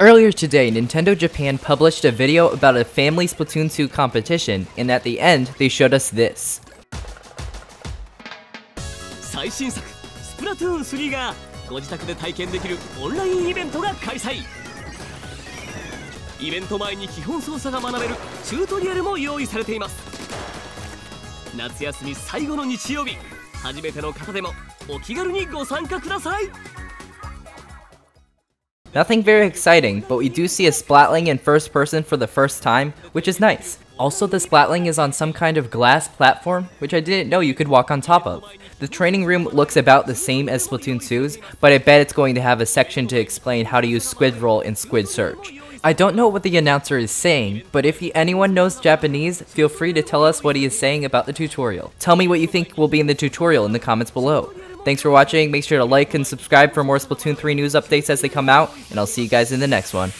Earlier today, Nintendo Japan published a video about a family Splatoon 2 competition, and at the end, they showed us this. 最新作「スプラトゥーン3」がご自宅で体験できるオンラインイベントが開催イベント前に基本操作が学べるチュートリアルも用意されています夏休み最後の日曜日初めての方でもお気軽にご参加ください Nothing very exciting, but we do see a Splatling in first person for the first time, which is nice. Also, the Splatling is on some kind of glass platform, which I didn't know you could walk on top of. The training room looks about the same as Splatoon 2's, but I bet it's going to have a section to explain how to use Squid Roll and Squid Surge. I don't know what the announcer is saying, but if anyone knows Japanese, feel free to tell us what he is saying about the tutorial. Tell me what you think will be in the tutorial in the comments below. Thanks for watching, make sure to like and subscribe for more Splatoon 3 news updates as they come out, and I'll see you guys in the next one.